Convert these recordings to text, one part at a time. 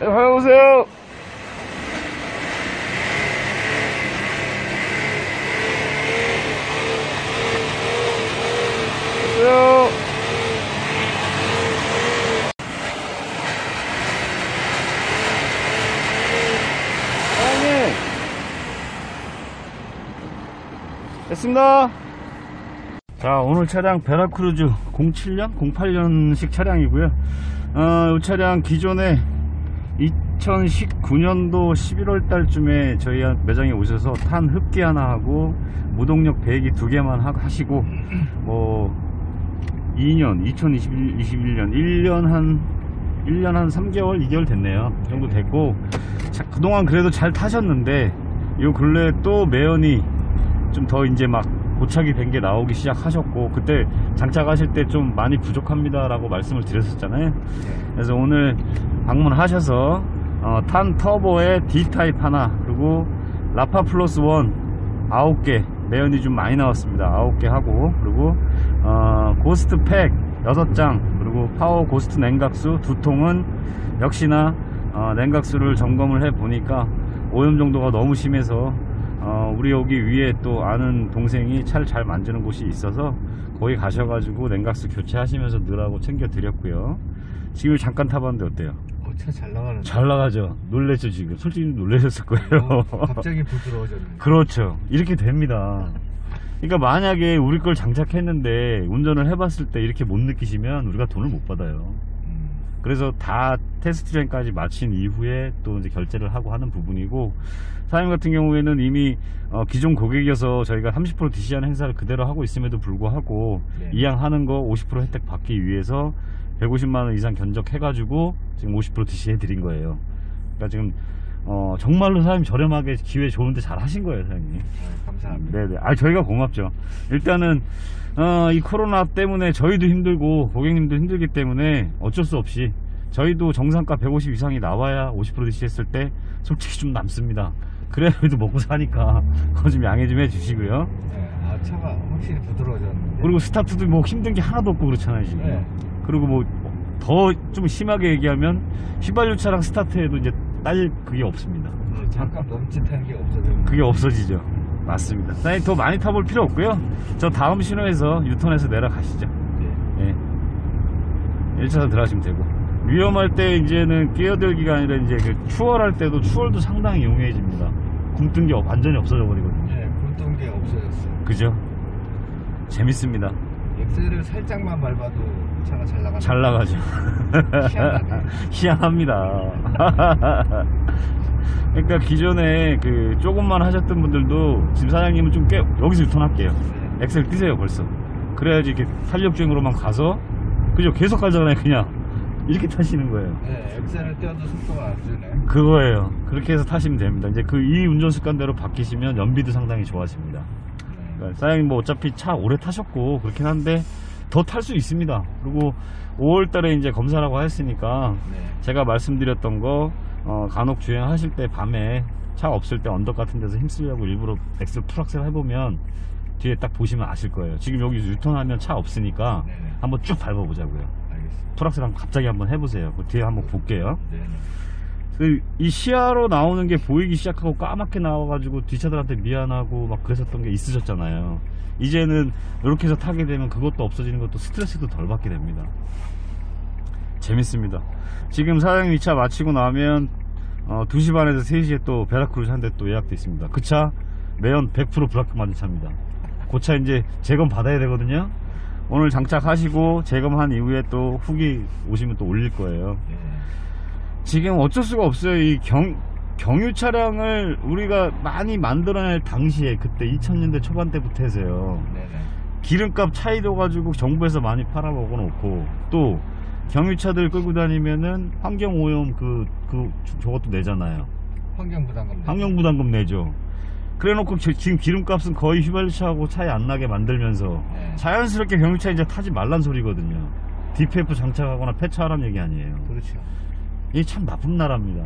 네, 가보세요 가보세요 됐습니다. 자, 오늘 차량 베라크루즈 07년, 08년식 차량이고요. 어, 이 차량 기존에 2019년도 11월 달쯤에 저희 매장에 오셔서 탄 흡기 하나 하고 무동력 배기 두 개만 하- 하시고 뭐 2년 2021년 1년 한 1년 한 3개월 2개월 됐네요. 그 정도 됐고 자, 그동안 그래도 잘 타셨는데 요 근래 또 매연이 좀 더 이제 막 고착이 된 게 나오기 시작하셨고 그때 장착하실 때 좀 많이 부족합니다 라고 말씀을 드렸었잖아요. 그래서 오늘 방문하셔서 어, 탄 터보의 D타입 하나 그리고 라파 플러스 원 9개 매연이 좀 많이 나왔습니다 9개 하고 그리고 어, 고스트 팩 6장 그리고 파워 고스트 냉각수 두 통은 역시나 어, 냉각수를 점검을 해 보니까 오염 정도가 너무 심해서 어, 우리 여기 위에 또 아는 동생이 차를 잘 만드는 곳이 있어서 거기 가셔가지고 냉각수 교체하시면서 넣으라고 챙겨 드렸고요 지금 잠깐 타봤는데 어때요? 어, 차잘 나가는데. 잘 나가죠 놀랬죠 지금 솔직히 놀라셨을 거예요 어, 갑자기 부드러워졌네. 그렇죠. 이렇게 됩니다. 그러니까 만약에 우리 걸 장착했는데 운전을 해봤을 때 이렇게 못 느끼시면 우리가 돈을 못 받아요. 음, 그래서 다 테스트 트랙까지 마친 이후에 또 이제 결제를 하고 하는 부분이고 사장님 같은 경우에는 이미 어, 기존 고객이어서 저희가 30% DC하는 행사를 그대로 하고 있음에도 불구하고 네. 이양 하는 거 50% 혜택 받기 위해서 150만 원 이상 견적해가지고 지금 50% DC 해드린 거예요. 그러니까 지금 어, 정말로 사장님 저렴하게 기회 좋은데 잘 하신 거예요, 사장님. 어, 감사합니다. 네네. 아, 저희가 고맙죠. 일단은, 어, 이 코로나 때문에 저희도 힘들고, 고객님도 힘들기 때문에 어쩔 수 없이 저희도 정상가 150 이상이 나와야 50% DC 했을 때 솔직히 좀 남습니다. 그래야 저희도 먹고 사니까 그거 좀 양해 좀 해주시고요. 네, 아, 차가 확실히 부드러워졌는데. 그리고 스타트도 뭐 힘든 게 하나도 없고 그렇잖아요, 지금. 네. 그리고 뭐 더 좀 심하게 얘기하면 휘발유 차랑 스타트해도 이제 딸 그게 없습니다. 네, 잠깐 멈칫한 게 없어져. 그게 없어지죠. 맞습니다. 사장님 더 많이 타볼 필요 없고요. 저 다음 신호에서 유턴해서 내려가시죠. 네. 예. 1차선 들어가시면 되고. 위험할 때 이제는 끼어들기가 아니라 이제 그 추월할 때도 추월도 상당히 용이해집니다. 굼뜬 게 완전히 없어져 버리거든요. 네, 굴던 게 없어졌어요. 그죠? 재밌습니다. 엑셀을 살짝만 밟아도 차가 잘 나가는. 잘 나가죠. 희한하네. 희한합니다. 그러니까 기존에 그 조금만 하셨던 분들도 지금 사장님은 좀 꽤 여기서 유턴할게요. 네. 엑셀 뛰세요 벌써. 그래야지 이렇게 탄력주행으로만 가서 그죠? 계속 가잖아요 그냥 이렇게 타시는 거예요. 네, 엑셀을 떼어도 속도가 안 주네. 그거예요. 그렇게 해서 타시면 됩니다. 이제 그 이 운전 습관대로 바뀌시면 연비도 상당히 좋아집니다. 네. 그러니까 사장님 뭐 어차피 차 오래 타셨고 그렇긴 한데 더 탈 수 있습니다. 그리고 5월 달에 이제 검사라고 했으니까 네. 제가 말씀드렸던 거 어, 간혹 주행하실 때 밤에 차 없을 때 언덕 같은 데서 힘쓰려고 일부러 엑셀 풀악셀 해보면 뒤에 딱 보시면 아실 거예요. 지금 여기 유턴하면 차 없으니까 네네. 한번 쭉 밟아보자고요. 알겠습니다. 풀악셀 한번 갑자기 한번 해보세요. 그 뒤에 한번 볼게요. 네. 네. 그이 시야로 나오는 게 보이기 시작하고 까맣게 나와가지고 뒷차들한테 미안하고 막 그랬었던 게 있으셨잖아요. 이제는 이렇게 해서 타게 되면 그것도 없어지는 것도 스트레스도 덜 받게 됩니다. 재밌습니다. 지금 사장님 이 차 마치고 나면 어, 2시 반에서 3시에 또 베라크루즈 한 대 또 예약돼 있습니다. 그 차 매연 100% 브라크 만든 차입니다. 그 차 이제 재검 받아야 되거든요. 오늘 장착하시고 재검한 이후에 또 후기 오시면 또 올릴 거예요. 네. 지금 어쩔 수가 없어요. 이 경, 경유 차량을 우리가 많이 만들어낼 당시에 그때 2000년대 초반 때부터 해서요. 네네. 기름값 차이도 가지고 정부에서 많이 팔아먹어 놓고 또 경유차들 끌고 다니면은 환경오염 그, 그, 저- 저것도 내잖아요. 환경부담금. 네. 환경부담금 내죠. 그래 놓고 지- 지금 기름값은 거의 휘발유차하고 차이 안 나게 만들면서 네. 자연스럽게 경유차 이제 타지 말란 소리거든요. DPF 장착하거나 폐차하란 얘기 아니에요. 그렇죠. 이게 참 나쁜 나라입니다.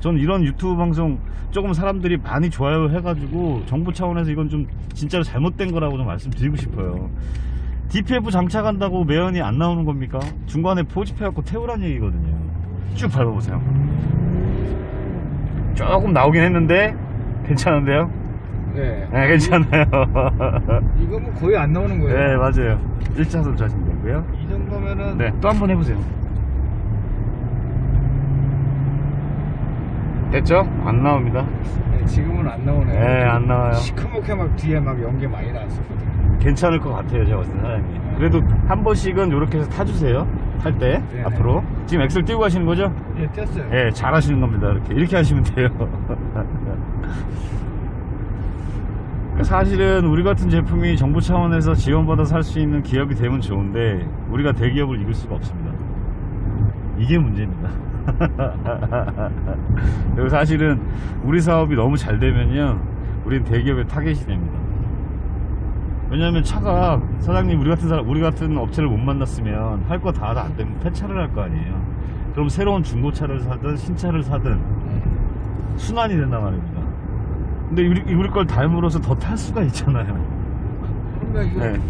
전 이런 유튜브 방송 조금 사람들이 많이 좋아요 해가지고 정부 차원에서 이건 좀 진짜로 잘못된 거라고 좀 말씀드리고 싶어요. DPF 장착한다고 매연이 안 나오는 겁니까? 중간에 포집해갖고 태우란 얘기거든요. 쭉 밟아보세요. 조금 나오긴 했는데 괜찮은데요? 네. 네, 괜찮아요. 이거 뭐 거의 안 나오는 거예요. 네, 맞아요. 1차선 자신 되고요. 이 정도면은 네, 또 한 번 해보세요. 됐죠? 안 나옵니다. 네, 지금은 안 나오네요. 네, 안 나와요. 시커멓게 막 뒤에 막 연기 많이 나왔었거든요. 괜찮을 것 같아요, 제가 봤을 때 사장님. 그래도 한 번씩은 이렇게 해서 타주세요. 탈 때, 네네. 앞으로. 지금 엑셀 띄고 가시는 거죠? 예, 뗐어요. 예, 잘 하시는 겁니다. 이렇게. 이렇게 하시면 돼요. 사실은 우리 같은 제품이 정부 차원에서 지원받아 살 수 있는 기업이 되면 좋은데, 우리가 대기업을 이길 수가 없습니다. 이게 문제입니다. 그리고 사실은 우리 사업이 너무 잘 되면요, 우린 대기업의 타겟이 됩니다. 왜냐하면 차가 사장님 우리 같은 사람 우리 같은 업체를 못 만났으면 할 거 다 안 되면 폐차를 할 거 아니에요. 그럼 새로운 중고차를 사든 신차를 사든 순환이 된단 말입니다. 근데 우리, 우리 걸 닮으로써 더탈 수가 있잖아요. 그러니까 이거 네.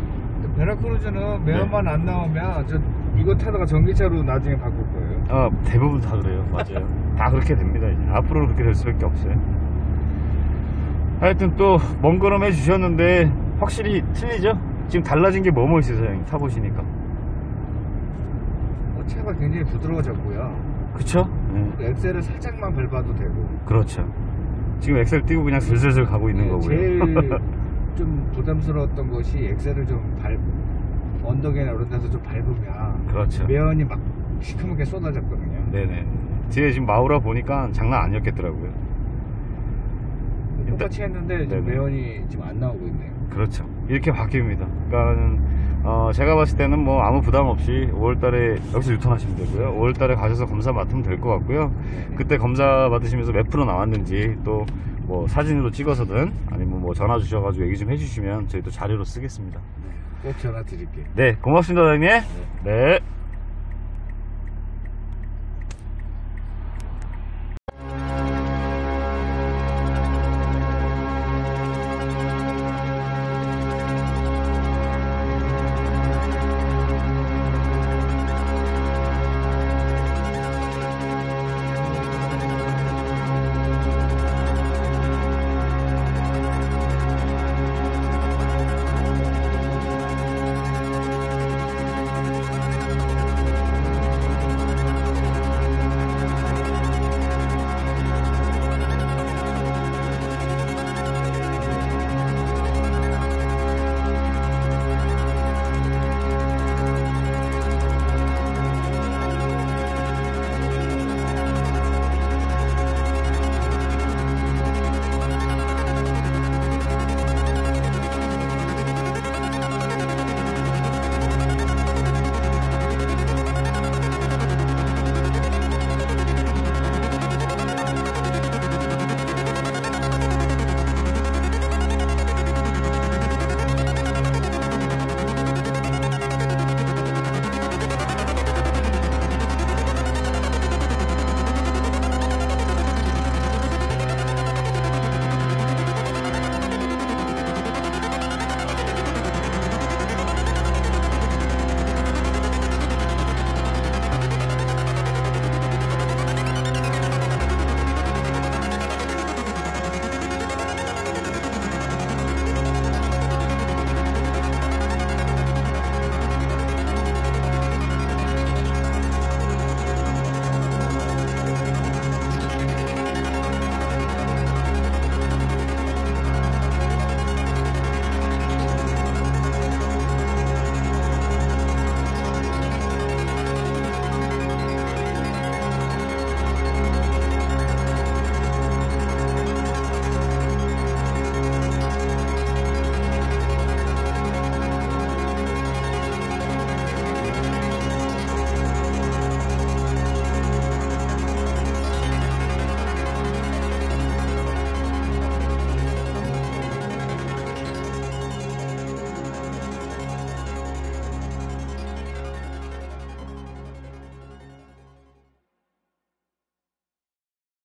베라크루즈는 매연만 안 나오면 저 이거 타다가 전기차로 나중에 바꿀 거예요. 아, 대부분 다 그래요. 맞아요. 다 그렇게 됩니다. 이제. 앞으로는 그렇게 될 수밖에 없어요. 하여튼 또 먼 걸음 해주셨는데 확실히 틀리죠? 지금 달라진 게 뭐뭐 있어요, 사장님? 타보시니까. 어, 차가 굉장히 부드러워졌고요. 그쵸? 네. 엑셀을 살짝만 밟아도 되고. 그렇죠. 지금 엑셀 띄고 그냥 슬슬슬 가고 있는 네, 거고요. 제일 좀 부담스러웠던 것이 엑셀을 좀 밟, 언덕이나 이런 데서 좀 밟으면 그렇죠. 매연이 막 시커멓게 쏟아졌거든요. 네네. 뒤에 지금 마우라 보니까 장난 아니었겠더라고요. 똑같이 했는데 지금 네네. 매연이 지금 안 나오고 있네요. 그렇죠. 이렇게 바뀝니다. 그러니까는 어, 제가 봤을 때는 뭐 아무 부담 없이 5월달에 여기서 유턴하시면 되고요. 5월달에 가셔서 검사 맡으면 될 것 같고요. 네. 그때 검사 받으시면서 몇 프로 나왔는지 또 뭐 사진으로 찍어서든 아니면 뭐 전화 주셔가지고 얘기 좀 해주시면 저희 도 자료로 쓰겠습니다. 꼭 전화 드릴게요. 네, 고맙습니다, 사장님. 네.